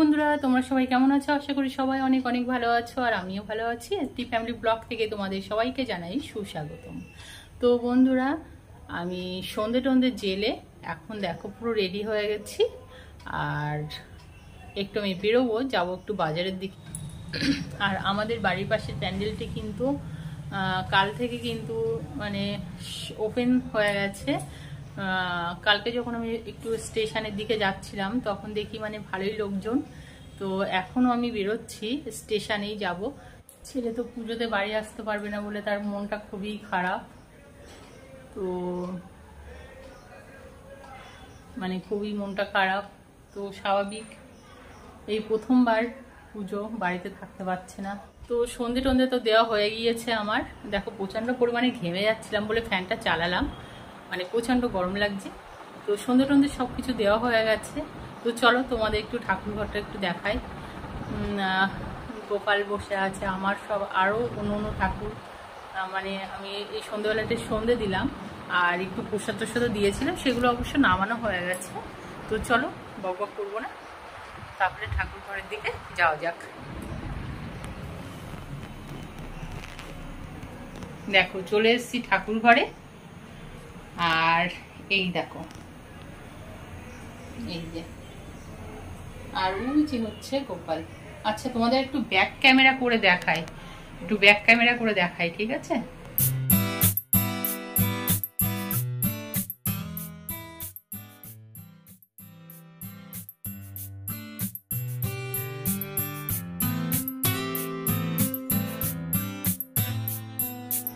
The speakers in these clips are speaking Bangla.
বন্ধুরা, তোমরা সবাই কেমন আছো? আশা করি সবাই অনেক অনেক ভালো আছো, আর আমিও ভালো আছি। এসটি ফ্যামিলি ব্লগ থেকে তোমাদের সবাইকে জানাই সুস্বাগতম। তো বন্ধুরা, আমি সন্ধে টন্ধে জেলে এখন দেখো পুরো রেডি হয়ে গেছি, আর একটু আমি বেরোবো, যাব একটু বাজারের দিকে। আর আমাদের বাড়ির পাশের প্যান্ডেলটি কিন্তু কাল থেকে কিন্তু মানে ওপেন হয়ে গেছে। কালকে যখন আমি একটু স্টেশনের দিকে যাচ্ছিলাম, তখন দেখি মানে ভালোই লোকজন। তো এখনও আমি বেরোচ্ছি, স্টেশনেই যাব। ছেলে তো পুজোতে বাড়ি আসতে পারবে না বলে তার মনটা খুবই খারাপ। তো মানে খুবই মনটা খারাপ। তো স্বাভাবিক, এই প্রথমবার পুজো, বাড়িতে থাকতে পারছে না। তো সন্ধে টন্ধে তো দেওয়া হয়ে গিয়েছে আমার। দেখো, প্রচণ্ড পরিমাণে ঘেমে যাচ্ছিলাম বলে ফ্যানটা চালালাম। মানে প্রচণ্ড গরম লাগছে। তো সন্ধে টন্ধে সব কিছু দেওয়া হয়ে গেছে। তো চলো তোমাদের একটু ঠাকুর ঘরটা একটু দেখাই। গোপাল বসে আছে, আমার সব আরও অন্য অন্য ঠাকুর। মানে আমি এই সন্ধ্যেবেলাতে সন্ধে দিলাম, আর একটু প্রসাদ টসাদও দিয়েছিলাম, সেগুলো অবশ্য নামানো হয়ে গেছে। তো চলো, বক বক করব না। তারপরে ঠাকুর ঘরের দিকে যাওয়া যাক। দেখো, চলে এসছি ঠাকুর ঘরে আর এই দেখো। এই যে। আর ওই যে হচ্ছে গোপাল। আচ্ছা তোমাদের একটু ব্যাক ক্যামেরা করে দেখাই। একটু ব্যাক ক্যামেরা করে দেখাই, ঠিক আছে?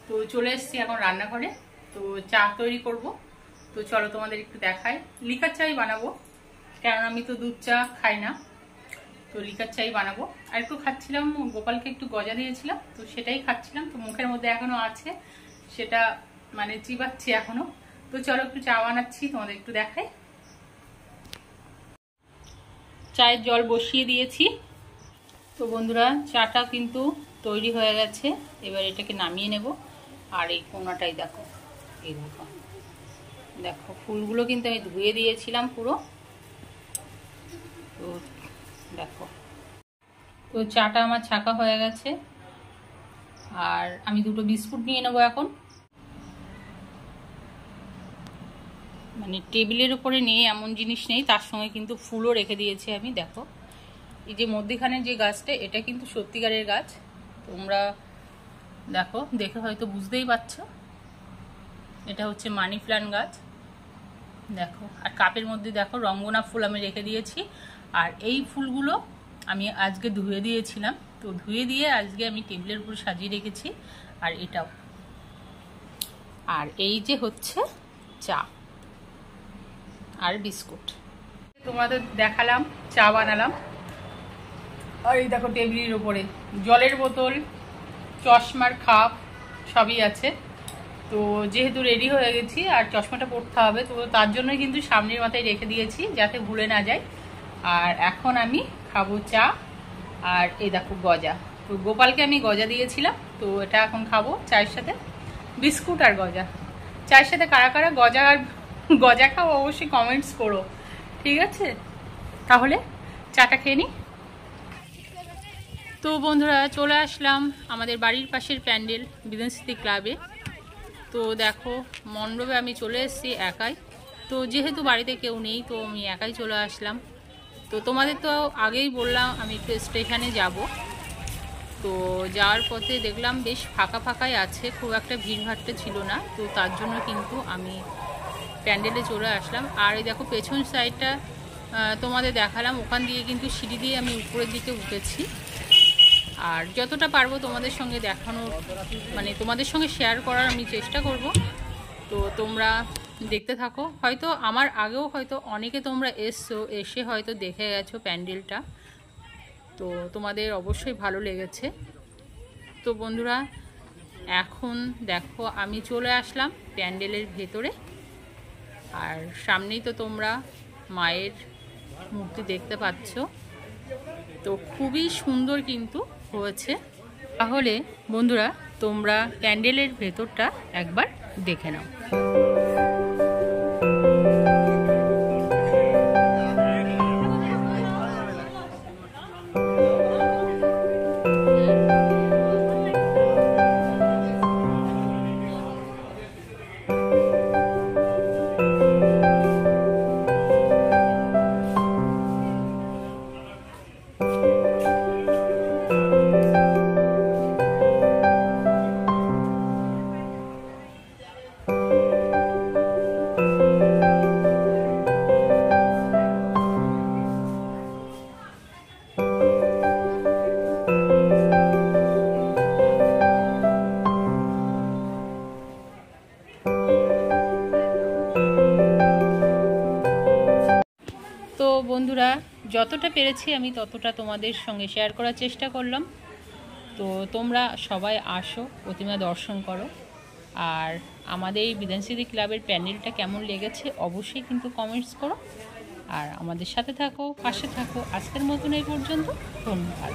তো চলে এসছি এখন রান্নাঘরে। তো চা তৈরি করব। তো চলো তোমাদের একটু দেখাই। লিকার চাই বানাবো কারণ আমি তো দুধ চা খাই না। তো লিকার চাই বানাবো। আর একটু খাচ্ছিলাম, গোপালকে একটু গজা দিয়েছিলাম, তো সেটাই খাচ্ছিলাম। তো মুখের মধ্যে এখনও আছে, সেটা মানে চিবাচ্ছি এখনও। তো চলো একটু চা বানাচ্ছি, তোমাদের একটু দেখাই। চায়ের জল বসিয়ে দিয়েছি। তো বন্ধুরা, চাটা কিন্তু তৈরি হয়ে গেছে। এবার এটাকে নামিয়ে নেব। আর এই কোনাটাই দেখো। এই দেখো দেখো ফুলগুলো কিন্তু আমি ধুয়ে দিয়েছিলাম পুরো। তো দেখো, তো চাটা আমার ছাকা হয়ে গেছে। আর আমি দুটো বিস্কুট নিয়ে নেব এখন। মানে টেবিলের উপরে নেই, এমন জিনিস নেই। তার সঙ্গে কিন্তু ফুলও রেখে দিয়েছি আমি, দেখো। এই যে মধ্যিখানে যে গাছটা, এটা কিন্তু সত্যিকারের গাছ। তোমরা দেখো, দেখে হয়তো বুঝতেই পারছ। এটা হচ্ছে মানি প্ল্যান্ট গাছ। দেখো, আর কাপের মধ্যে দেখো, রঙ্গনা ফুল আমি রেখে দিয়েছি। আর এই ফুলগুলো আমি আজকে ধুয়ে দিয়েছিলাম। তো ধুয়ে দিয়ে আজকে আমি টেবিলের উপর সাজিয়ে রেখেছি। আর এটাও। আর এই যে হচ্ছে চা আর বিস্কুট। তোমাদের দেখালাম, চা বানালাম। আর এই দেখো টেবিলের উপরে, জলের বোতল, চশমার খাপ, সবই আছে। তো যেহেতু রেডি হয়ে গেছি আর চশমাটা পরতে হবে, তো তার জন্য কিন্তু সামনের মাথায় রেখে দিয়েছি যাতে ভুলে না যায়। আর এখন আমি খাব চা আর এই দেখো গজা। তো গোপালকে আমি গজা দিয়েছিলাম, তো এটা এখন খাব চায়ের সাথে। বিস্কুট আর গজা। চায়ের সাথে কারা কারা গজা আর গজা খাও অবশ্যই কমেন্টস করো। ঠিক আছে? তাহলে চাটা খেয়ে নিই তো বন্ধুরা চলে আসলাম আমাদের বাড়ির পাশের প্যান্ডেল বিধানস্মৃতি ক্লাবে। তো দেখো, মণ্ডপে আমি চলে এসেছি একাই। তো যেহেতু বাড়িতে কেউ নেই, তো আমি একাই চলে আসলাম। তো তোমাদের তো আগেই বললাম, আমি একটু স্টেশনে যাব। তো যাওয়ার পথে দেখলাম বেশ ফাঁকা ফাঁকাই আছে, খুব একটা ভিড়ভাট্টা ছিল না। তো তার জন্য কিন্তু আমি প্যান্ডেলে চলে আসলাম। আর এই দেখো, পেছন সাইডটা তোমাদের দেখালাম। ওখান দিয়ে কিন্তু সিঁড়ি দিয়ে আমি উপরের দিকে উঠেছি। আর যতটা পারব তোমাদের সঙ্গে দেখানোর মানে তোমাদের সঙ্গে শেয়ার করার আমি চেষ্টা করব। তো তোমরা দেখতে থাকো। হয়তো আমার আগেও হয়তো অনেকে তোমরা এসছো, এসে হয়তো দেখে গেছো প্যান্ডেলটা। তো তোমাদের অবশ্যই ভালো লেগেছে। তো বন্ধুরা, এখন দেখো, আমি চলে আসলাম প্যান্ডেলের ভেতরে। আর সামনেই তো তোমরা মায়ের মূর্তি দেখতে পাচ্ছ। তো খুবই সুন্দর কিন্তু হয়েছে। তাহলে বন্ধুরা তোমরা ক্যান্ডেলের ভেতরটা একবার দেখে নাও। তো যতটা পেরেছি আমি ততটা তোমাদের সঙ্গে শেয়ার করার চেষ্টা করলাম। তো তোমরা সবাই আসো, প্রতিমা দর্শন করো। আর আমাদের এই বিধানসিদ্ধি ক্লাবের প্যান্ডেলটা কেমন লেগেছে অবশ্যই কিন্তু কমেন্টস করো। আর আমাদের সাথে থাকো, পাশে থাকো। আজকের মতন এই পর্যন্ত, ধন্যবাদ।